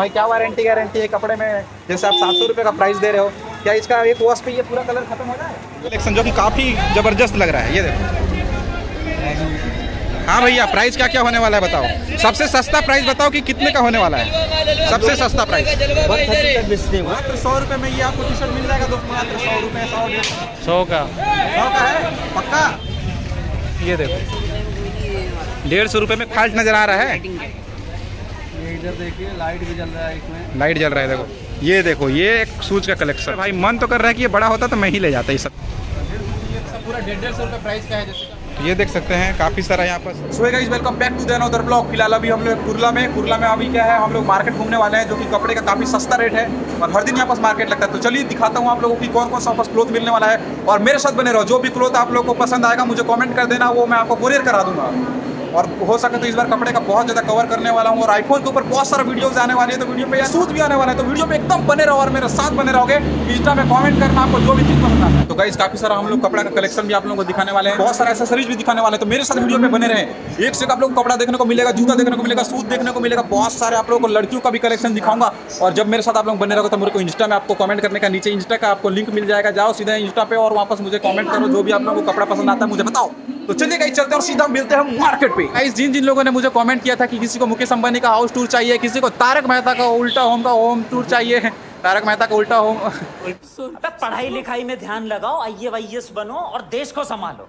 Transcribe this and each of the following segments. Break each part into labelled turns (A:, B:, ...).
A: भाई क्या warranty guarantee है कपड़े में? जैसे आप सात सौ रुपये का प्राइस दे रहे हो क्या इसका एक वॉश पे ये पूरा कलर खत्म हो जाए कलेक्शन जो कि काफ़ी ज़बरदस्त लग रहा है ये देखो। हाँ भैया प्राइस क्या क्या होने वाला है बताओ। सबसे सस्ता प्राइस बताओ कि कितने का होने वाला है। सबसे सस्ता प्राइस मात्र सौ रुपए में ये आपको टी शर्ट मिल जाएगा दोस्तों मात्र सौ रुपए सौ
B: सौ का।
A: सौ का है? पक्का? ये देखो। डेढ़ सौ रुपए में फाल्ट नज़र आ रहा है।
B: इधर देखिए लाइट भी जल रहा है इसमें।
A: लाइट जल रहा है देखो। ये देखो ये एक शूज़ का कलेक्शन भाई मन तो कर रहा है कि ये बड़ा होता तो मैं ही ले जाता ये सब। पूरा डेढ़ डेढ़ सौ रुपये प्राइस का है जैसे तो ये देख सकते हैं काफ़ी सारा यहाँ पर। So guys welcome back to the another blog फ़िलहाल अभी हम लोग कुरला में कुरला में अभी क्या है हम लोग मार्केट घूमने वाले हैं जो कि कपड़े का काफ़ी सस्ता रेट है और हर दिन यहाँ पास मार्केट लगता है। तो चलिए दिखाता हूँ आप लोगों की कौन कौन सा क्लोथ मिलने वाला है। और मेरे साथ बने रहो जो भी क्लोथ आप लोग को पसंद आएगा मुझे कॉमेंट कर देना वो मैं आपको कोरियर करा दूँगा। और हो सके तो इस बार कपड़े का बहुत ज़्यादा कवर करने वाला हूँ और आईफोन के ऊपर बहुत सारा वीडियोस आने वाले हैं तो वीडियो पे सूट भी आने वाला है तो वीडियो पे एकदम बने रहो और मेरे साथ बने रहोगे। इंस्टा में कमेंट करना, आपको जो भी चीज़ पसंद आता है। तो गाइज़ काफ़ी सारा हम लोग कपड़ा का कलेक्शन भी आप लोगों को दिखाने वाले हैं। बहुत सारा एसेसरीज भी दिखाने वाले तो मेरे साथ वीडियो में बने रहे। एक से आप लोग कपड़ा देखने को मिलेगा, जूता देखने को मिलेगा सूट देखने को मिलेगा, बहुत सारे आप लोगों को लड़कियों का भी कलेक्शन दिखाऊँगा। और जब मेरे साथ आप लोग बने रहोगे तो मेरे को इंस्टा में आपको कमेंट करने का, नीचे इंस्टा का आपको लिंक मिल जाएगा। जाओ सीधा इंस्टा पे और वापस मुझे कमेंट करो, जो भी आप लोगों को कपड़ा पसंद आता है, मुझे बताओ। तो चलिए गाइस चलते और सीधा मिलते हैं मार्केट पे। गाइस जिन जिन लोगों ने मुझे कमेंट किया था कि किसी को मुकेश अंबानी का हाउस टूर चाहिए किसी को तारक मेहता का उल्टा होम का होम टूर चाहिए तारक मेहता का उल्टा होम
C: अबे पढ़ाई लिखाई में ध्यान लगाओ आई ए बनो और देश को संभालो।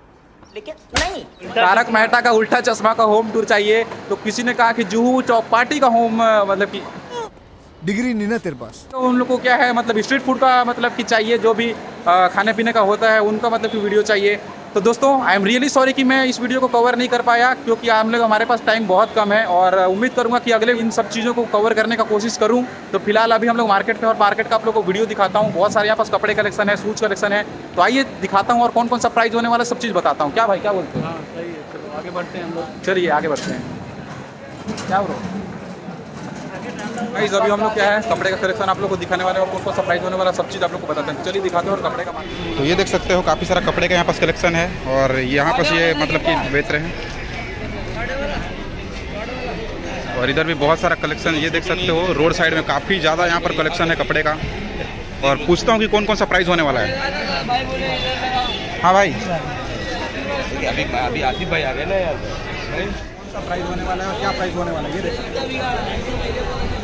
C: लेकिन नहीं।
A: तारक मेहता का उल्टा चश्मा का होम टूर चाहिए तो किसी ने कहा कि जुहू चौपाटी का होम मतलब कि
D: डिग्री नहीं ना तेरे पास।
A: तो उन लोग को क्या है मतलब स्ट्रीट फ़ूड का मतलब कि चाहिए जो भी आ, खाने पीने का होता है उनका मतलब कि वीडियो चाहिए। तो दोस्तों आई एम रियली सॉरी कि मैं इस वीडियो को कवर नहीं कर पाया क्योंकि हम लोग हमारे पास टाइम बहुत कम है और उम्मीद करूँगा कि अगले इन सब चीज़ों को कवर करने का कोशिश करूँ। तो फ़िलहाल अभी हम लोग मार्केट में और मार्केट का आप लोग को वीडियो दिखाता हूँ। बहुत सारे यहाँ पास कपड़े कलेक्शन है शूज़ कलेक्शन है। तो आइए दिखाता हूँ और कौन कौन सा प्राइज होने वाला सब चीज़ बताता हूँ। क्या भाई क्या बोलते हैं?
B: हाँ सही चलो आगे बढ़ते हम लोग।
A: चलिए आगे बढ़ते हैं। क्या ब्रो गाइस अभी हम लोग क्या है? कपड़े का कलेक्शन आप लोग को दिखाने वाले हैं और कौन कौन सा प्राइस होने वाला सब चीज़ आप लोग को बताते हैं। चलिए दिखाते हैं और कपड़े का तो ये देख सकते हो काफ़ी सारा कपड़े का यहाँ पास कलेक्शन है और यहाँ पास ये मतलब कि बेच रहे हैं। और इधर भी बहुत सारा कलेक्शन ये देख सकते हो रोड साइड में काफ़ी ज़्यादा यहाँ पर कलेक्शन है कपड़े का। और पूछता हूँ कि कौन कौन सा प्राइस होने वाला है। हाँ भाई।
E: अभी अभी आसिफ भाई आ गए ना यार।
A: सा प्राइस होने वाला है और क्या प्राइस होने वाला है ये देखो।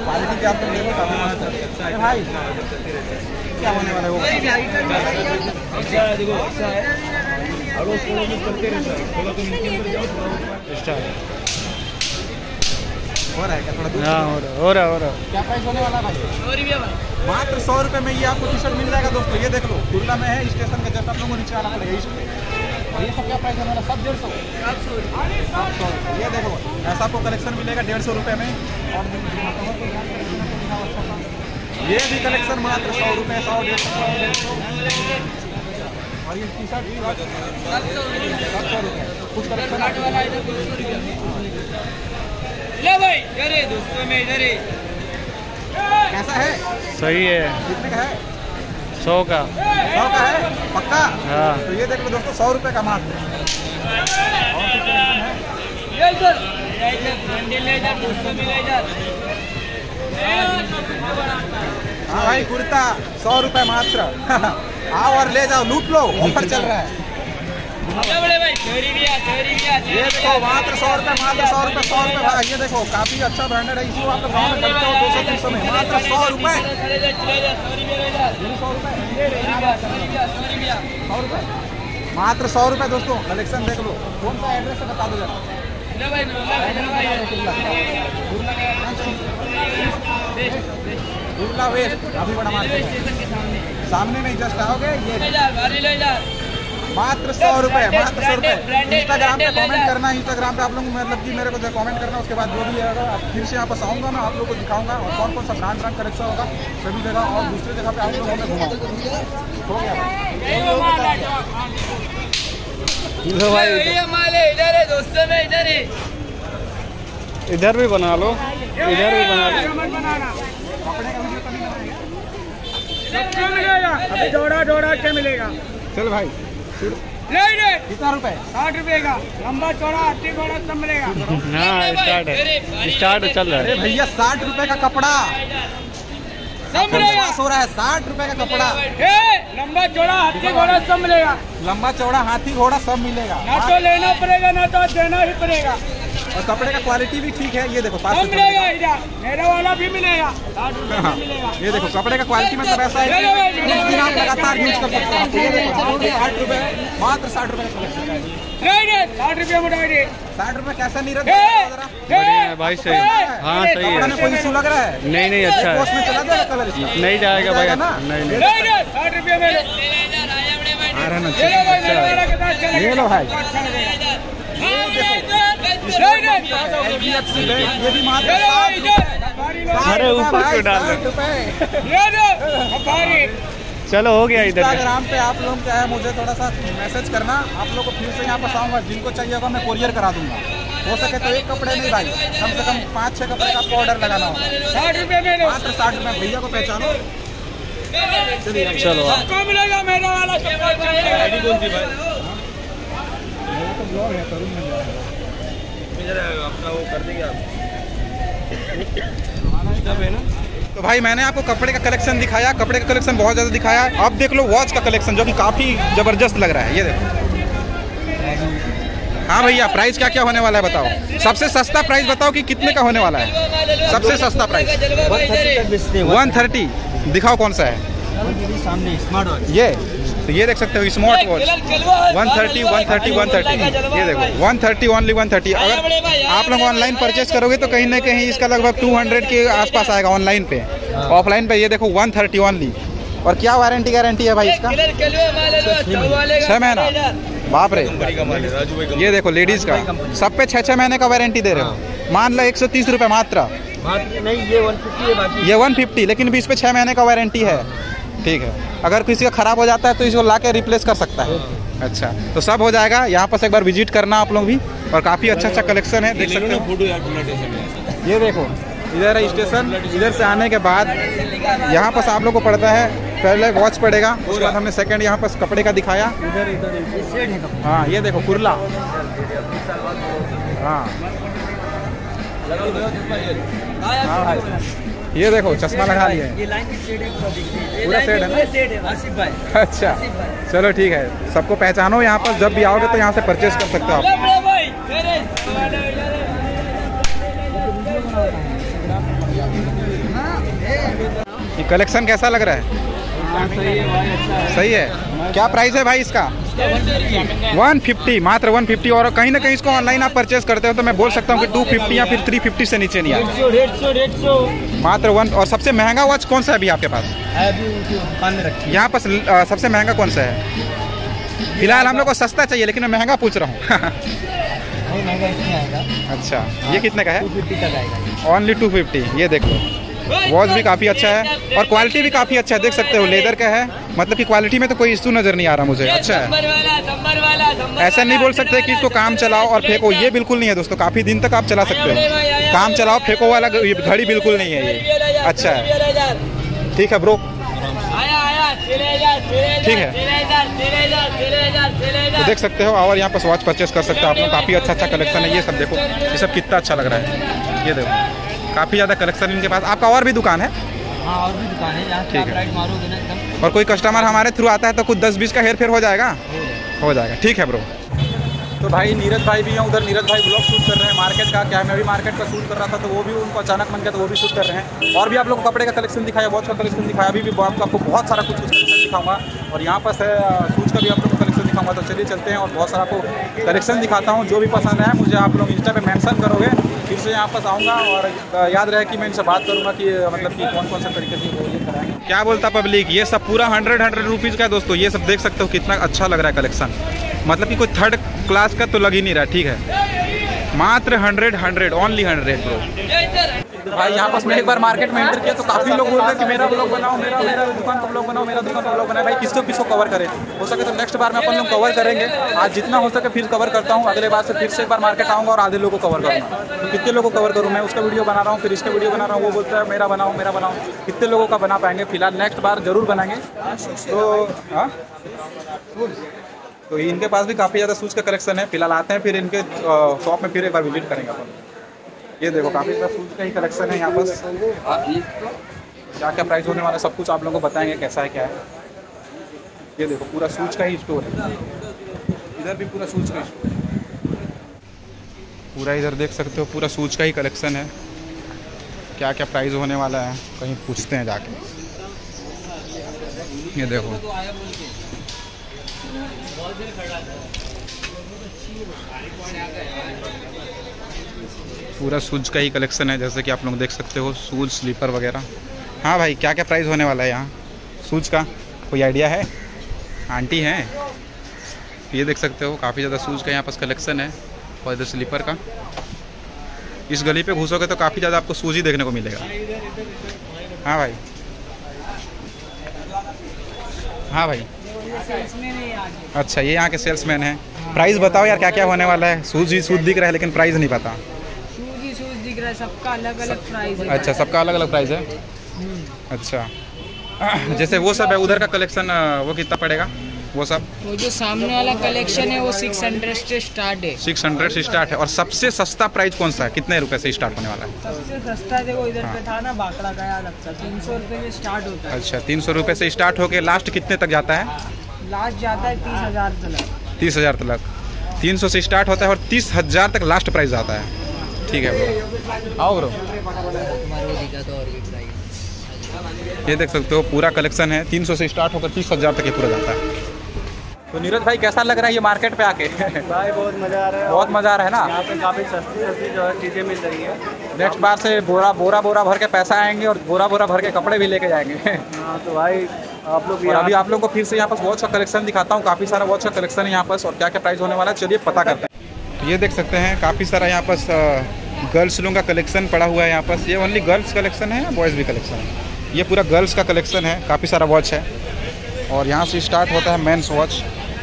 A: क्वालिटी क्या आपको देखो काफ़ी मस्त है। भाई क्या होने वाला है वो?
E: अच्छा है देखो अच्छा है अड़ोस पड़ोस में चलते रहता है थोड़ा तुम इनके अंदर जाओ थोड़ा
A: हो रहा है क्या थोड़ा दूर
B: हाँ हो रहा हो। रहा हो रहा
A: क्या प्राइस होने वाला है भाई? मात्र सौ रुपए में ये आपको टी शर्ट मिल जाएगा दोस्तों ये देख लो। कुरला में है स्टेशन के जस्ट आप लोगों को नीचे आना पड़ेगा इस पे। ये सब क्या प्राइस वाला सब डेढ़ सौ सौ ये देखो ऐसा आपको कलेक्शन मिलेगा डेढ़ सौ रुपये में और हूँ तो हूँ, अच्छा। ये भी कलेक्शन मात्र सौ रुपये सौ डेढ़ सौ और ये टी शर्ट सात कुछ कलेक्शन
F: ले भाई है दोस्तों में इधर
A: कैसा है
B: सही है
A: कितने का है
B: सौ का।
A: सौ का है? पक्का?
B: हाँ।
A: तो ये देख लो दोस्तों सौ रुपये का मात्र है हाँ भाई कुर्ता सौ रुपए मात्र। आओ और ले जाओ लूट लो ऑफ़र चल रहा है। मात्र सौ रुपए मात्र सौ रुपए सौ भाई ये देखो, काफ़ी अच्छा ब्रांडेड है गाँव में दो सौ, तीन सौ में, मात्र सौ रुपए
F: चले जा चले जा सॉरी भी ले जा
A: ये सौ रुपए मात्र सौ रुपए दोस्तों कलेक्शन देख लो कौन सा एड्रेस है बता दो जरा। वेस्ट अभी बड़ा मार्केट
F: सामने
A: में जस्ट आओगे, ये मात्र सौ रुपए मात्र सौ रुपए। इंस्टाग्राम पे कमेंट करना इंस्टाग्राम पे आप लोग मतलब कि मेरे को जो कमेंट करना उसके बाद जो भी आएगा आप फिर से यहाँ पर आऊँगा मैं आप लोगों को दिखाऊँगा और कौन कौन सा ब्रांड ब्रांड कलेक्शन होगा सभी जगह और दूसरी जगह पे आप लोगों में घुमाऊँगा। हो गया?
B: लो भाई
F: ये माल है इधर है दोस्तों में इधर है।
B: इधर भी बना लो इधर भी बना लो।
F: मिलेगा अभी जोड़ा जोड़ा के मिलेगा।
A: चल भाई। कितना रुपए?
F: साठ रुपए का। लंबा चौड़ा हाथी घोड़ा सब मिलेगा।
B: हाँ स्टार्ट है। स्टार्ट चल रहा है।
A: भैया साठ रुपए का कपड़ा।
F: सब मिलेगा।
A: हो रहा है साठ रुपए का कपड़ा।
F: लंबा चौड़ा हाथी घोड़ा सब मिलेगा।
A: लंबा चौड़ा हाथी घोड़ा सब मिलेगा।
F: ना तो लेना पड़ेगा ना तो देना ही पड़ेगा।
A: और कपड़े का क्वालिटी भी ठीक है। ये देखो पास
F: मिलेगा मेरा वाला भी मिलेगा।
A: हाँ,
F: मिलेगा
A: ये देखो कपड़े का क्वालिटी मतलब ऐसा है कि आप लगातार यूज़ कर सकते हो। साठ रुपए मात्र साठ रुपए
F: साठ रुपए में
A: साठ रुपए कैसा नहीं रहता
B: है भाई सही हाँ। सही है।
A: कोई इशू लग रहा है?
B: नहीं नहीं अच्छा। है
A: में चला जाएगा कलर
B: नहीं जाएगा भाई।
A: ना?
B: नहीं नहीं।
F: साठ रुपए में।
A: आ रहा ना
F: ये लो भाई मेरे
A: भाई
F: भाई
B: अरे ऊपर क्यों डाल चलो हो गया इधर।
A: इंस्टाग्राम पे आप लोग क्या है मुझे थोड़ा सा मैसेज करना। आप लोग को फिर से यहाँ पर आऊँगा जिनको चाहिए होगा मैं कोरियर करा दूँगा। हो सके तो एक कपड़े नहीं भाई कम से कम पाँच छः कपड़े का आपको ऑर्डर लगाना होगा।
F: साठ रुपए में
A: मात्र साठ रुपये भैया को पहचानो।
B: चलो
F: सबको मिलेगा मेरा वाला सबको मिलेगा।
A: तो भाई मैंने आपको कपड़े का कलेक्शन दिखाया कपड़े का कलेक्शन बहुत ज़्यादा दिखाया। अब देख लो वॉच का कलेक्शन जो कि काफ़ी ज़बरदस्त लग रहा है ये देखो। हाँ भैया प्राइस क्या क्या होने वाला है बताओ। सबसे सस्ता प्राइस बताओ कि कितने का होने वाला है। सबसे सस्ता प्राइस। One thirty. दिखाओ कौन सा है। ये तो ये देख सकते हो smart watch one thirty one thirty one thirty ये देखो one thirty only one thirty अगर आप लोग ऑनलाइन परचेज करोगे तो कहीं ना कहीं इसका लगभग टू हंड्रेड के आसपास आएगा ऑनलाइन पे। ऑफलाइन पे ये देखो वन थर्टी ओनली और क्या वारंटी गारंटी है भाई इसका? छः महीना। बाप रे। ये देखो लेडीज़ का। सब पे छः छः महीने का वारंटी दे रहे हो। मान लो एक सौ तीस रुपये मात्र।
E: नहीं ये वन फिफ्टी है बाकी।
A: ये वन फिफ्टी लेकिन भी इस पे छः महीने का वारंटी है। ठीक है। अगर किसी का खराब हो जाता है तो इसको ला के रिप्लेस कर सकता है। अच्छा तो सब हो जाएगा। यहाँ पर एक बार विज़िट करना आप लोग भी। और काफ़ी अच्छा अच्छा कलेक्शन है, देख सकते हो। ये देखो, इधर है स्टेशन इधर से आने के बाद यहाँ पर आप लोग को पड़ता है। पहले वॉच पड़ेगा। उसके बाद हमने सेकंड यहाँ पर कपड़े का दिखाया। इधर इधर हाँ ये देखो, कुरला। हाँ। हाँ भाई ये देखो चश्मा लगा लिया
E: ये लाइन की शेड है पूरा
A: है ना?
E: है आसिफ भाई।
A: अच्छा। चलो ठीक है सबको पहचानो यहाँ पर जब भी आओगे तो यहाँ से परचेज कर सकते हो आप। ये कलेक्शन कैसा लग रहा है? सही है। क्या प्राइस है भाई इसका? 150 मात्र 150 और कहीं ना कहीं इसको ऑनलाइन आप परचेज करते हो तो मैं बोल सकता हूँ कि 250 या फिर 350 से नीचे नहीं
E: सौ
A: मात्र वन और सबसे महँगा वॉच कौन सा है अभी आपके पास? यहाँ पर अ, सबसे महँगा कौन सा है? फ़िलहाल हम लोग को सस्ता चाहिए लेकिन मैं महँगा पूछ रहा हूँ। अच्छा ये कितने का है?
E: फिफ्टी
A: ओनली टू फिफ्टी ये देख। लो वॉच भी काफ़ी अच्छा है और क्वालिटी भी काफ़ी अच्छा है। देख सकते हो लेदर का है। मतलब कि क्वालिटी में तो कोई इशू नज़र नहीं आ रहा मुझे। अच्छा है। ऐसा नहीं बोल सकते कि इसको काम चलाओ और फेंको। ये बिल्कुल नहीं है दोस्तों, काफ़ी दिन तक आप चला सकते हो। काम चलाओ, फेंको वाला घड़ी बिल्कुल नहीं है ये। अच्छा है। ठीक है ब्रो ठीक है। तो देख सकते हो और यहाँ पर वॉच परचेस कर सकते हो आप लोग। काफ़ी अच्छा अच्छा कलेक्शन है। ये सब देखो, ये सब कितना अच्छा लग रहा है। ये देखो। काफ़ी ज़्यादा कलेक्शन इनके पास। आपका और भी दुकान है?
E: हाँ और भी दुकान है
A: ठीक है। और कोई कस्टमर हमारे थ्रू आता है तो कुछ दस बीस का हेर फेर हो जाएगा। हो जाएगा। ठीक है ब्रो तो भाई नीरज भाई भी हैं उधर नीरज भाई ब्लॉग शूट कर रहे हैं। मार्केट का क्या है, मैं भी मार्केट का शूट कर रहा था तो वो भी उनको अचानक मन गया तो वो भी शूट कर रहे हैं। और भी आप लोग को कपड़े का कलेक्शन दिखाया बहुत का कलेक्शन दिखाया अभी भी आपको आपको बहुत सारा कुछ कुछ कलेक्शन दिखाऊँगा। और यहाँ पर है शूज़ का भी आप लोग को कलेक्शन दिखाऊँगा। तो चलिए चलते हैं और बहुत सारा आपको कलेक्शन दिखाता हूँ। जो भी पसंद है मुझे आप लोग इंस्टा पे मेंशन करोगे। फिर से यहाँ पास आऊँगा और याद रहे कि मैं इनसे बात करूँगा कि मतलब कि कौन कौन सा तरीके से वो ये कराएँगे क्या बोलता पब्लिक? ये सब पूरा हंड्रेड हंड्रेड रुपीज़ का दोस्तों। ये सब देख सकते हो कितना अच्छा लग रहा है कलेक्शन मतलब कि कोई थर्ड क्लास का तो लग ही नहीं रहा, ठीक है? मात्र hundred hundred only hundred bro भाई, यहाँ पास मैं एक बार मार्केट में एंटर किया तो काफ़ी लोग बोल रहे कि मेरा ब्लॉग बनाओ, मेरा मेरा दुकान का ब्लॉग बनाओ, मेरा दुकान का ब्लॉग बनाओ भाई, किसको किसको कवर करें? हो सके तो नेक्स्ट बार में अपन लोग कवर करेंगे। आज जितना हो सके फिर कवर करता हूँ, अगले बार से फिर से एक बार मार्केट आऊँगा और आधे लोगों को कवर करूँगा। तो कितने लोगों को कवर करूँ? मैं उसका वीडियो बना रहा हूँ, फिर इसका वीडियो बना रहा हूँ, वो बोलता है, मेरा बनाओ मेरा बनाओ। कितने लोगों का बना पाएँगे? फ़िलहाल नेक्स्ट बार ज़रूर बनाएँगे। तो हाँ? तो इनके पास भी काफ़ी ज़्यादा शूज़ का कलेक्शन है। फ़िलहाल आते हैं, फिर इनके शॉप में फिर एक बार विज़िट करेंगे अपन। ये देखो, काफ़ी ज़्यादा शूज़ का ही कलेक्शन है यहाँ पर। क्या क्या प्राइस होने वाला सब कुछ आप लोगों को बताएँगे कैसा है, क्या है। ये देखो, पूरा शूज़ का ही स्टोर है। इधर भी पूरा शूज़ का स्टोर है। पूरा इधर देख सकते हो, पूरा शूज़ का ही कलेक्शन है। क्या क्या प्राइस होने वाला है, कहीं पूछते हैं जाके। ये देखो। पूरा शूज़ का ही कलेक्शन है, जैसे कि आप लोग देख सकते हो शूज़ स्लीपर वगैरह। हाँ भाई क्या क्या प्राइस होने वाला है यहाँ? शूज़ का? कोई आइडिया है? आंटी हैं। ये देख सकते हो, काफ़ी ज़्यादा शूज़ का यहाँ पास कलेक्शन है, और इधर स्लीपर का। इस गली पे घुसोगे तो काफ़ी ज़्यादा आपको शूज़ ही देखने को मिलेगा। हाँ भाई। हाँ भाई। अच्छा ये यहाँ के सेल्समैन हैं। प्राइस बताओ यार क्या क्या होने वाला है? शूज़ ही शूज़ दिख रहा है, लेकिन प्राइस नहीं पता।
F: ही सबका अलग अलग प्राइस है।
A: अच्छा सबका अलग अलग प्राइस है अच्छा। जैसे वो सब है उधर का कलेक्शन वो कितना पड़ेगा? वो सब?
F: वो जो सामने वाला कलेक्शन है वो सिक्स हंड्रेड से स्टार्ट है।
A: सिक्स हंड्रेड से स्टार्ट है। और सबसे सस्ता प्राइस कौन सा है? कितने रुपए से स्टार्ट होने वाला है?
F: सबसे सस्ता देखो इधर हाँ। पे था ना बाकड़ा का याद लगता तीन सौ रुपये में स्टार्ट होता है।
A: अच्छा तीन सौ रुपये से स्टार्ट होके लास्ट कितने तक जाता है?
F: लास्ट जाता है तीस हज़ार तक।
A: तीस हज़ार तक। तीन सौ से स्टार्ट होता है और तीस हज़ार तक लास्ट प्राइस आता है। ठीक है ब्रो। आओ ब्रो। ये देख सकते हो पूरा कलेक्शन है। तीन सौ से स्टार्ट होकर तीस हज़ार तक ये पूरा जाता है। तो नीरज भाई कैसा लग रहा है ये मार्केट पे आके?
B: भाई बहुत मज़ा आ रहा है।
A: बहुत मज़ा आ रहा है ना?
B: यहाँ पे काफ़ी सस्ती सस्ती जो है चीज़ें मिल रही है।
A: नेक्स्ट बार से बोरा बोरा बोरा भर के पैसा आएँगे और बोरा बोरा भर के कपड़े भी लेके जाएँगे।
B: हाँ तो भाई आप लोग
A: अभी आप लोग को फिर से यहाँ पर वॉच का कलेक्शन दिखाता हूँ। काफ़ी सारा वॉच का कलेक्शन है यहाँ पर और क्या क्या प्राइस होने वाला है चलिए पता करते हैं। ये देख सकते हैं काफ़ी सारा यहाँ पास गर्ल्स लोगों का कलेक्शन पड़ा हुआ है यहाँ पास। ये ओनली गर्ल्स कलेक्शन है या बॉयज़ भी कलेक्शन है? ये पूरा गर्ल्स का कलेक्शन है काफ़ी सारा वॉच है। और यहाँ से स्टार्ट होता है मेंस वॉच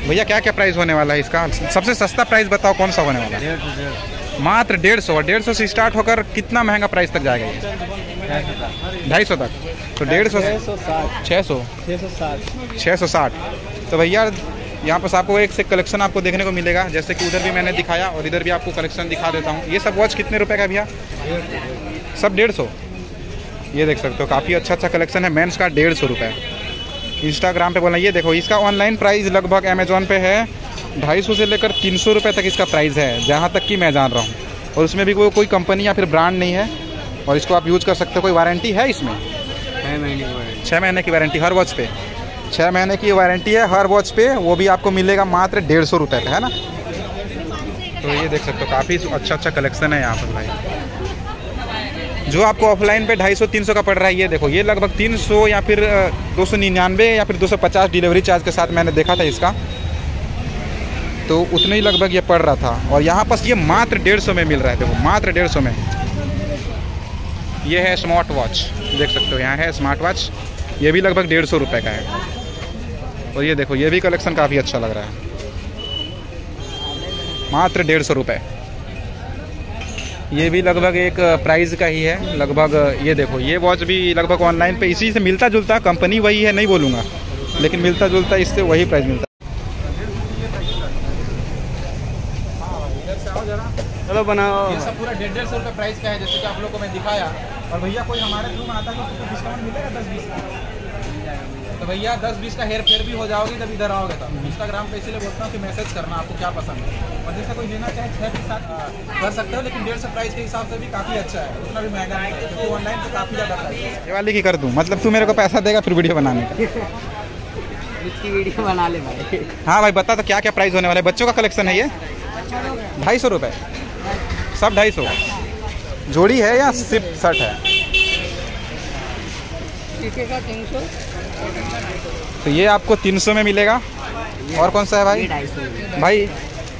A: भैया क्या क्या प्राइस होने वाला है इसका? सबसे सस्ता प्राइस बताओ कौन सा होने वाला है? मात्र डेढ़ सौ डेढ़ सौ से स्टार्ट होकर कितना महँगा प्राइस तक जाएगा ये? ढाई सौ तक। तो डेढ़ सौ
B: छः सौ
A: छः सौ।
B: छः सौ साठ।
A: छः सौ साठ। तो भैया यहाँ पर आपको एक से कलेक्शन आपको देखने को मिलेगा। जैसे कि उधर भी मैंने दिखाया और इधर भी आपको कलेक्शन दिखा देता हूँ। ये सब वॉच कितने रुपए का भैया? सब डेढ़ सौ। ये देख सकते हो काफ़ी अच्छा अच्छा कलेक्शन है। मेंस का डेढ़ सौ रुपये इंस्टाग्राम पे बोला ये देखो इसका ऑनलाइन प्राइस लगभग अमेजोन पे है ढाई सौ से लेकर तीन सौ रुपये तक इसका प्राइस है जहाँ तक कि मैं जान रहा हूँ। और उसमें भी कोई कोई कंपनी या फिर ब्रांड नहीं है। और इसको आप यूज़ कर सकते हो कोई वारंटी है इसमें?
B: छः महीने की
A: छः महीने की वारंटी हर वॉच पे। छः महीने की वारंटी है हर वॉच पे, वो भी आपको मिलेगा मात्र डेढ़ सौ रुपये का है ना? तो ये देख सकते हो, काफ़ी अच्छा अच्छा कलेक्शन है यहाँ पर भाई। जो आपको ऑफलाइन पे ढाई सौ, तीन सौ का पड़ रहा है, ये देखो, ये लगभग तीन सौ या फिर दो सौ निन्यानवे या फिर दो सौ पचास डिलीवरी चार्ज के साथ मैंने देखा था इसका। तो उतने ही लगभग ये पड़ रहा था। और यहाँ पर ये मात्र डेढ़ सौ में मिल रहा है, देखो, मात्र डेढ़ सौ में। ये है स्मार्ट वॉच देख सकते हो, यहाँ है स्मार्ट वॉच ये भी लगभग डेढ़ सौ रुपये का है। और ये देखो ये भी कलेक्शन काफ़ी अच्छा लग रहा है। मात्र डेढ़ सौ रुपये ये भी लगभग एक प्राइस का ही है। लगभग ये देखो ये वॉच भी लगभग ऑनलाइन पे इसी से मिलता जुलता कंपनी वही है नहीं बोलूँगा। लेकिन मिलता जुलता इससे वही प्राइस मिलता।
B: चलो बनाओ।
A: ये सब पूरा डेढ़ डेढ़ सौ रुपये प्राइस का है जैसे कि आप लोग को मैं दिखाया। और भैया कोई हमारे थ्रू में आता है तो डिस्काउंट मिलेगा दस बीस का? तो भैया दस बीस का हेयर फेयर भी हो जाओगे जब इधर आओगे तब इंस्टाग्राम पे इसीलिए बोलता हूँ कि मैसेज करना आपको क्या पसंद है? और जैसे कोई लेना चाहे छः के साथ कर सकते हो लेकिन डेढ़ सौ प्राइस के हिसाब से भी काफ़ी अच्छा है। उतना भी महँगा नहीं है क्योंकि ऑनलाइन पे काफ़ी ज़्यादा प्राइस है। ये वाली की कर दूँ? मतलब तू मेरे को पैसा देगा फिर वीडियो बनाने का।
F: इसकी वीडियो बना ले भाई।
A: हाँ भाई बता तो क्या क्या प्राइस होने वाला है। बच्चों का कलेक्शन है ये? ढाई सौ रुपये सब ढाई सौ। जोड़ी है या सिर्फ़ शर्ट है?
F: का तीन सौ?
A: तो ये आपको तीन सौ में मिलेगा। और कौन सा है भाई? भाई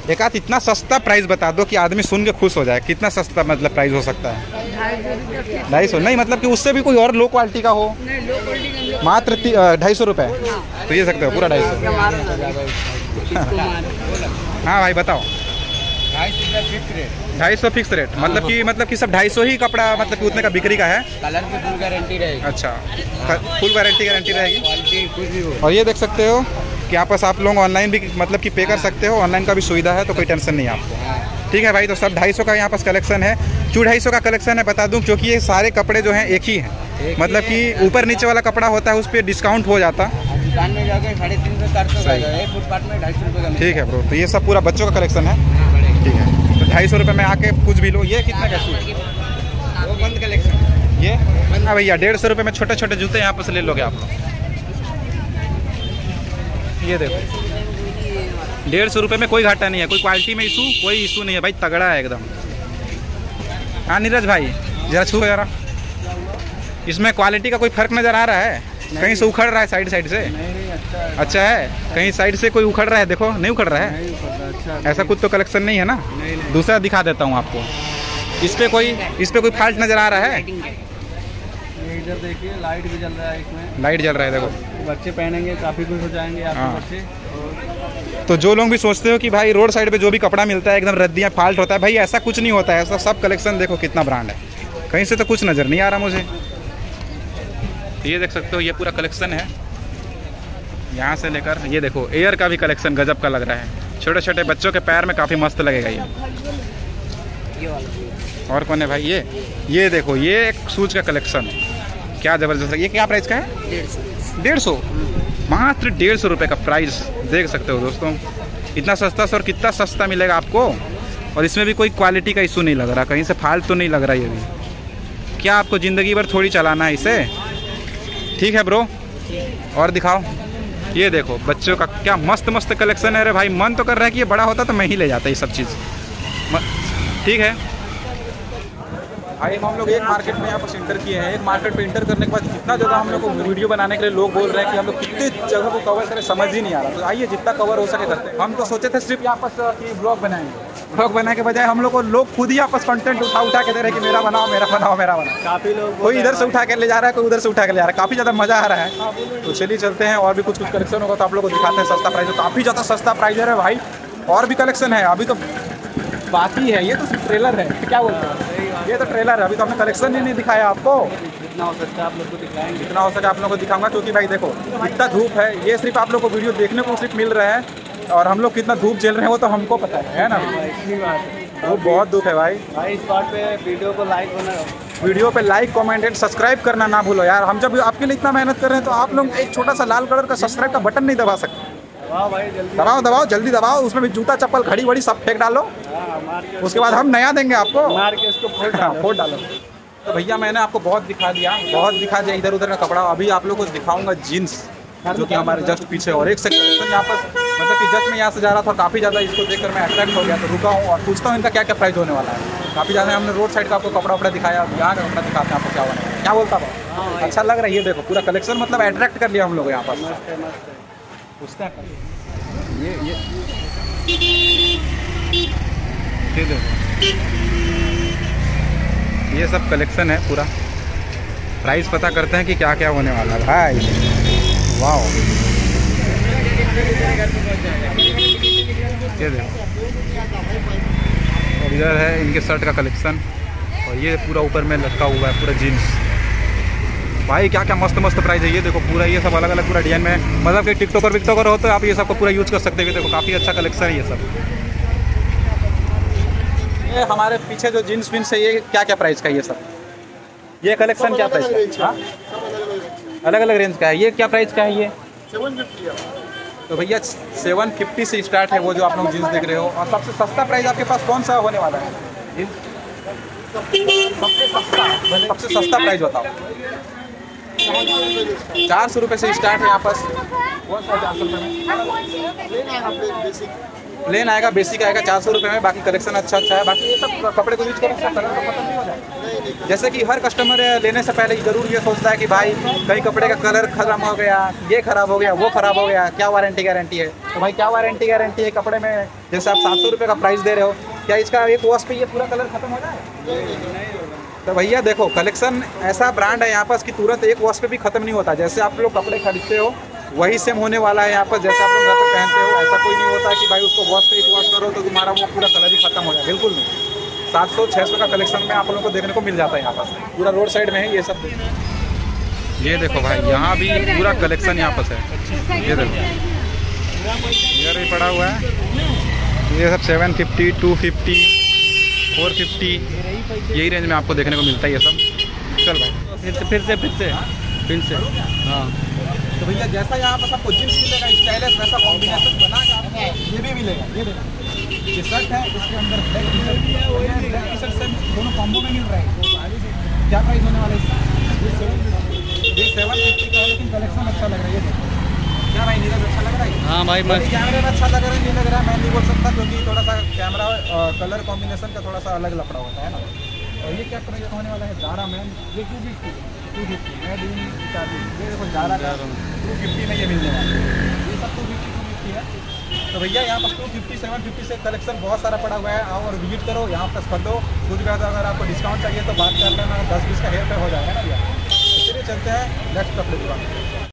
A: एक आध इतना सस्ता प्राइस बता दो कि आदमी सुन के खुश हो जाए। कितना सस्ता मतलब प्राइस हो सकता है?
F: ढाई सौ?
A: नहीं मतलब कि उससे भी कोई और लो क्वालिटी का हो। मात्र ढाई सौ रुपये तो ये सकते हो पूरा ढाई सौ। हाँ भाई बताओ।
E: ढाई सौ फिक्स रेट।
A: मतलब कि मतलब कि सब ढाई सौ ही कपड़ा मतलब कि उतने का बिक्री का है?
E: कलर की फुल गारंटी रहेगी।
A: अच्छा। फुल वारंटी गारंटी रहेगी?
E: कुछ भी हो।
A: और ये देख सकते हो कि आपस आप लोग ऑनलाइन भी मतलब कि पे कर सकते हो। ऑनलाइन का भी सुविधा है तो कोई टेंशन नहीं है आपको। ठीक है भाई तो सब ढाई सौ का यहाँ पास कलेक्शन है। चू ढाई सौ का कलेक्शन है बता दूँ? क्योंकि ये सारे कपड़े जो हैं एक ही हैं। मतलब कि ऊपर नीचे वाला कपड़ा होता है उस पर डिस्काउंट हो जाता।
E: दुकान में साढ़े तीन सौ चार सौ है
A: ठीक है ब्रो तो ये सब पूरा बच्चों का कलेक्शन है। ठीक है। तो ढाई सौ रुपये में आके कुछ भी लो। ये कितना का शूज़
E: वो बंद कलेक्शन
A: ये? हाँ भैया डेढ़ सौ रुपये में छोटे छोटे जूते यहाँ पर से ले लोगे आप लोग। ये देखो। डेढ़ सौ रुपये में कोई घाटा नहीं है। कोई क्वालिटी में इशू कोई इशू नहीं है। भाई तगड़ा है एकदम। हाँ नीरज भाई जरा छू जरा। इसमें क्वालिटी का कोई फ़र्क नज़र आ रहा है? कहीं से उखड़ रहा है साइड साइड से अच्छा है? कहीं साइड से कोई उखड़ रहा है? देखो नहीं उखड़ रहा है? अच्छा ऐसा कुछ तो कलेक्शन नहीं है ना? नहीं, नहीं। दूसरा दिखा देता हूँ आपको। इस पे कोई इस पे कोई फॉल्ट नज़र आ रहा है?
B: इधर देखिए लाइट भी जल रहा है इसमें।
A: लाइट जल रहा है देखो।
B: बच्चे पहनेंगे काफ़ी खुश हो जाएँगे
A: हाँ।
B: आपके बच्चे।
A: तो जो लोग भी सोचते हो कि भाई रोड साइड पे जो भी कपड़ा मिलता है एकदम रद्दियाँ फाल्ट होता है भाई ऐसा कुछ नहीं होता है। ऐसा सब कलेक्शन देखो कितना ब्रांड है। कहीं से तो कुछ नज़र नहीं आ रहा मुझे। ये देख सकते हो ये पूरा कलेक्शन है। यहाँ से लेकर ये देखो एयर का भी कलेक्शन गजब का लग रहा है। छोटे छोटे बच्चों के पैर में काफ़ी मस्त लगेगा ये। और कौन है भाई ये? ये देखो ये एक शूज़ का कलेक्शन क्या ज़बरदस्त है ये क्या प्राइस का है? डेढ़ सौ। मात्र डेढ़ सौ रुपये का प्राइस देख सकते हो दोस्तों। इतना सस्ता से और कितना सस्ता मिलेगा आपको? और इसमें भी कोई क्वालिटी का इशू नहीं लग रहा कहीं से फाल्ट तो नहीं लग रहा ये भी। क्या आपको ज़िंदगी भर थोड़ी चलाना है इसे? ठीक है ब्रो और दिखाओ। ये देखो, बच्चों का क्या मस्त मस्त कलेक्शन है। अरे भाई, मन तो कर रहा है कि ये बड़ा होता तो मैं ही ले जाता ये सब चीज़। ठीक है? भाई हम लोग एक मार्केट में यहाँ पर इंटर किए हैं। एक मार्केट पे इंटर करने के बाद कितना जगह हम लोग को वीडियो बनाने के लिए लोग बोल रहे हैं कि हम लोग कितने जगह को कवर करें समझ ही नहीं आ रहा। तो आइए जितना कवर हो सके करते हैं। हम तो सोचे थे सिर्फ़ यहाँ पर कि ब्लॉग बनाएँगे ब्लॉग बनाने के बजाय हम लोग को लोग खुद ही आपस कंटेंट उठा उठा के दे रहे हैं कि मेरा बनाओ मेरा बनाओ मेरा बनाओ।
B: काफ़ी लोग
A: कोई इधर से उठा के ले जा रहा है कोई उधर से उठा के ले जा रहा है। काफ़ी ज़्यादा मज़ा आ रहा है। तो चलिए चलते हैं और भी कुछ कुछ कलेक्शन होगा तो आप लोग को दिखाते हैं सस्ता प्राइस काफ़ी ज़्यादा सस्ता प्राइस है भाई और भी कलेक्शन है। अभी तो बाकी है ये तो सिर्फ़ ट्रेलर है। क्या बोलते हैं? ये तो ट्रेलर है अभी तो हमने कलेक्शन ही नहीं दिखाया आपको।
B: जितना हो सकता है आप लोग को दिखाएँगे।
A: जितना हो सके आप लोगों को दिखाऊँगा क्योंकि भाई देखो इतना धूप है ये सिर्फ़ आप लोग को वीडियो देखने को सिर्फ़ मिल रहा है और हम लोग कितना धूप झेल रहे हैं वो तो हमको पता है है ना?
B: है
A: धूप बहुत धूप है भाई।
B: भाई इस बात पे वीडियो को लाइक बनाओ
A: वीडियो पे लाइक कमेंट एंड सब्सक्राइब करना ना भूलो यार। हम जब आपके लिए इतना मेहनत कर रहे हैं तो आप लोग एक छोटा सा लाल कलर का सब्सक्राइब का बटन नहीं दबा सकते। दबाओ दबाओ। जल्दी दबाओ। उसमें भी जूता चप्पल खड़ी वड़ी सब फेंक डालो।
B: हाँ
A: उसके बाद हम नया देंगे आपको।
B: मार के उसको फोड़
A: हाँ,
B: डालो।
A: तो भैया मैंने आपको बहुत दिखा दिया बहुत दिखा दिया इधर उधर का कपड़ा। अभी आप लोग को दिखाऊँगा जीन्स जो कि हमारे जस्ट पीछे और एक से कलेक्शन यहाँ पर मतलब कि जस्ट मैं यहाँ से जा रहा था काफ़ी ज़्यादा इसको देखकर मैं अट्रैक्ट हो गया। तो रुका हूँ और पूछता हूँ इनका क्या क्या प्राइस होने वाला है। काफ़ी ज़्यादा हमने रोड साइड का आपको कपड़ा वपड़ा दिखाया यहाँ का कपड़ा दिखाते हैं आपको क्या होने है। क्या बोलता भाई। अच्छा लग रहा है ये देखो पूरा कलेक्शन मतलब अट्रैक्ट कर लिया हम लोग यहाँ पर।
B: हैं
A: ये ये। ये ये सब कलेक्शन है पूरा। प्राइस पता करते हैं कि क्या क्या होने वाला है। भाई वाह इधर है इनके शर्ट का कलेक्शन और ये पूरा ऊपर में लटका हुआ है, पूरा जीन्स भाई क्या क्या मस्त मस्त प्राइस है ये देखो पूरा ये सब अलग अलग पूरा डिज़ाइन में। मतलब कि टिकटॉकर विकटॉकर हो तो आप ये सबको पूरा यूज़ कर सकते हो। देखो काफ़ी अच्छा कलेक्शन है ये सब। ये हमारे पीछे जो जीन्स विन्स है ये क्या क्या प्राइस का है ये सब? ये कलेक्शन क्या प्राइस का अलग अलग रेंज का है। ये क्या प्राइस का है ये? तो भैया सेवन फिफ्टी से स्टार्ट है वो जो आप लोग जीन्स देख रहे हो। और सबसे सस्ता प्राइस आपके पास कौन सा होने वाला है? जीन्स? सबसे सस्ता। सबसे सस्ता प्राइस बताओ। चार सौ रुपये से स्टार्ट है यहाँ पर। कौन सा चार सौ रुपये में? प्लेन आएगा बेसिक आएगा चार सौ रुपये में बाकी कलेक्शन अच्छा अच्छा है बाकी ये सब कपड़े को यूज़ करें कलर नहीं हो जाए जैसे कि हर कस्टमर लेने से पहले ज़रूर ये सोचता है कि भाई कहीं कपड़े का कलर खत्म हो गया ये खराब हो गया वो खराब हो गया क्या वारंटी गारंटी है? तो भाई क्या वारंटी गारंटी है कपड़े में? जैसे आप सात सौ रुपये का प्राइस दे रहे हो क्या इसका एक वॉश पे ये पूरा कलर खत्म हो जाए? तो भैया देखो कलेक्शन ऐसा ब्रांड है यहाँ पास कि तुरंत एक वॉश पे भी खत्म नहीं होता। जैसे आप लोग कपड़े खरीदते हो, वही सेम होने वाला है यहाँ पर, जैसे आप लोग घर पर पहनते हो, ऐसा कोई नहीं होता कि भाई उसको वॉश पे एक वॉश करो तो तुम्हारा वो पूरा कलर ही खत्म हो जाए। बिल्कुल नहीं। सात सौ छः सौ का कलेक्शन में आप लोगों को देखने को मिल जाता है यहाँ पास। पूरा रोड साइड में है ये सब। ये देखो भाई, यहाँ भी पूरा कलेक्शन यहाँ पास है। ये देखो। भी पड़ा हुआ है। ये सब seven fifty two fifty four fifty यही रेंज में आपको देखने को मिलता है ये सब। चल भाई।
B: फिर से फिर से फिर से। फिर से। हाँ।
A: तो भैया जैसा यहाँ पर आपको जींस मिलेगा स्टाइलिश वैसा कॉम्बिनेशन बना के आपको ये भी मिलेगा ये देखो। ये शर्ट है इसके अंदर ब्लैक टी शर्ट और ये ब्लैक टी शर्ट से दोनों कॉम्बो में मिल रहा है। क्या प्राइस होने वाला है इसका? ये सेवन फिफ्टी का है लेकिन कलेक्शन अच्छा लग रहा है ये देखो। क्या भाई नीरज अच्छा लग रहा है
B: हाँ भाई मस्त
A: कैमरे में अच्छा लग रहा है नहीं लग रहा है मैं नहीं बोल सकता क्योंकि थोड़ा सा कैमरा कलर कॉम्बिनेशन का थोड़ा सा अलग लफड़ा होता है ना। और ये क्या प्राइस होने वाला है? जारा मैन ये टू फिफ्टी टू फिफ्टी मैं दिन चार्जिंग। ये देखो जारा का टू फिफ्टी में ये मिलने वाला है। ये सब टू फिफ्टी टू फिफ्टी है। तो भैया यहाँ पर टू फिफ्टी सेवन फिफ्टी से कलेक्शन बहुत सारा पड़ा हुआ है। आओ और विज़िट करो यहाँ पर खरीदो कुछ भी अगर आपको डिस्काउंट चाहिए तो बात कर लेना। दस बीस का हेयर पे हो जाएगा ना भैया। तो चलिए चलते हैं नेक्स्ट कपड़े दुकान